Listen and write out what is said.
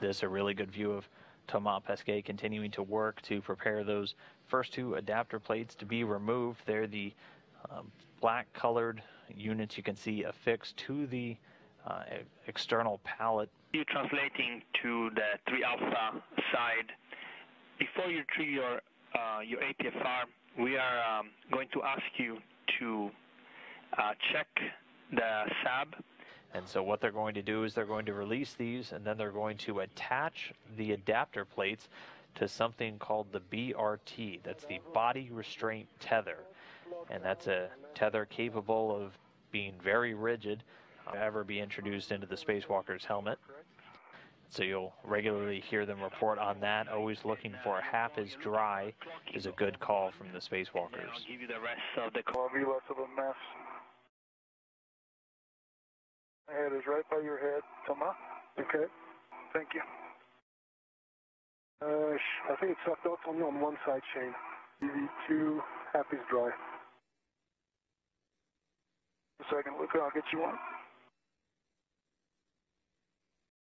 this a really good view of Thomas Pesquet continuing to work to prepare those first two adapter plates to be removed. They're the um, black colored units you can see affixed to the uh, external pallet. You're translating to the 3 alpha side. Before you trigger your, uh, your APFR, we are um, going to ask you to uh, check the SAB. And so what they're going to do is they're going to release these and then they're going to attach the adapter plates to something called the BRT. That's the body restraint tether. And that's a tether capable of being very rigid, uh, ever be introduced into the spacewalker's helmet. So you'll regularly hear them report on that. Always looking for a half as dry is a good call from the spacewalkers. My head is right by your head. Come on. Okay. Thank you. Uh, I think it's sucked out only on one side, Shane. EV2, half is dry. A second, look, I'll get you one.